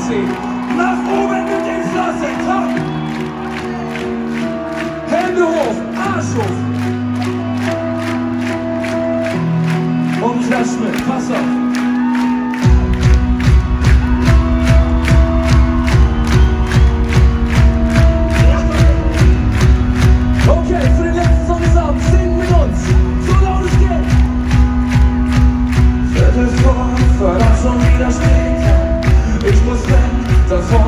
Ziehen. Nach oben mit den Flossen, komm! Hände hoch, Arsch hoch! Und Flash mit, pass auf! 在风。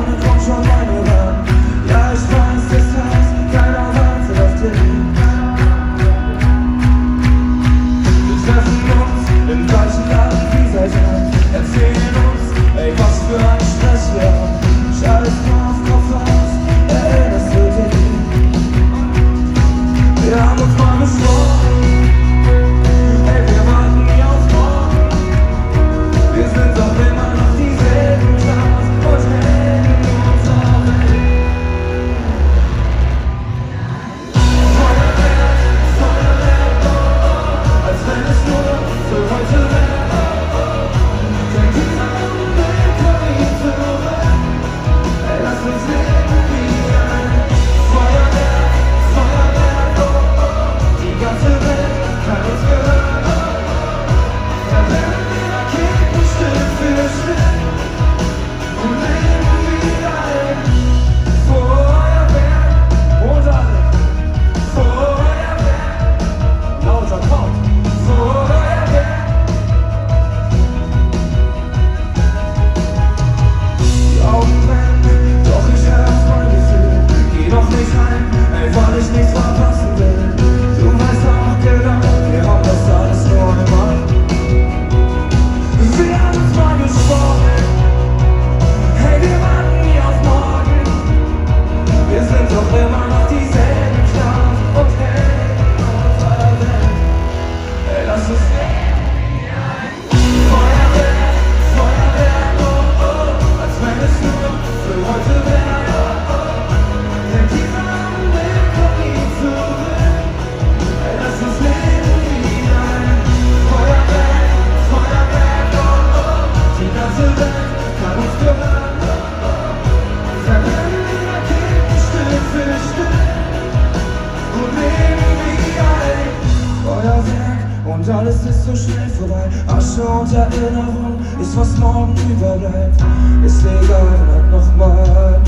und alles ist so schnell vorbei. Asche und Erinnerung ist, was morgen überbleibt. Ist egal, halt nochmal,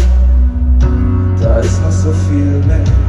da ist noch so viel mehr.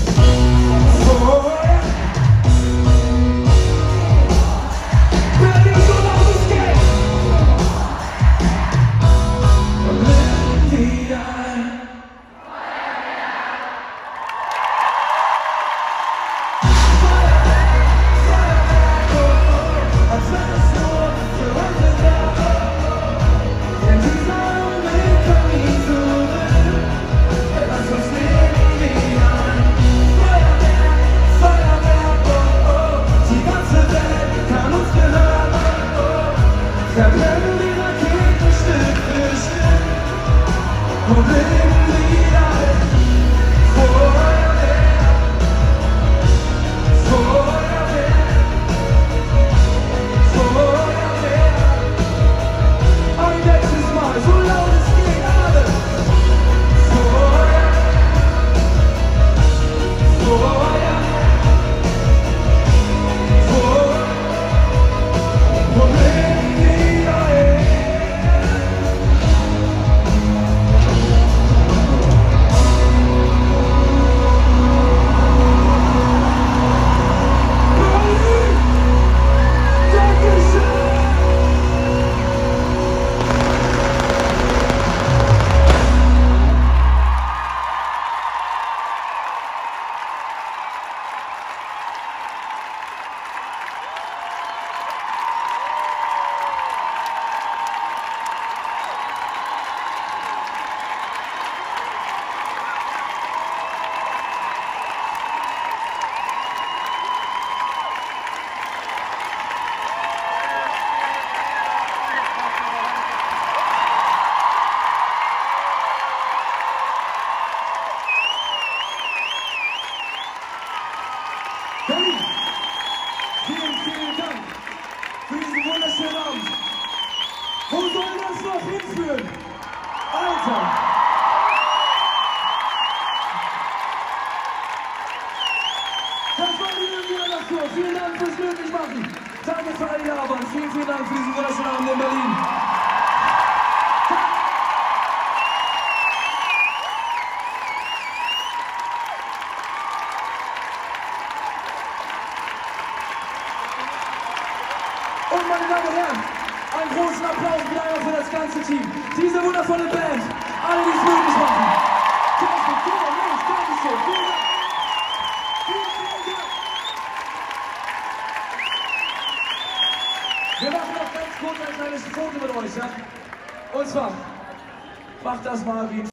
I'm mi na piękność tych wyznań diesen wunderschönen Abend. Wo soll das noch hinführen? Alter! Das war die Jubiläumstour. Vielen Dank fürs Möglichmachen. Danke für all die waren. Vielen, vielen Dank für diesen wunderschönen Abend in Berlin. Und meine Damen und Herren, einen großen Applaus wieder einmal für das ganze Team. Diese wundervolle Band, alle, die es möglich machen. Wir machen noch ganz kurz ein kleines Foto mit euch, ja? Und zwar, macht das mal wie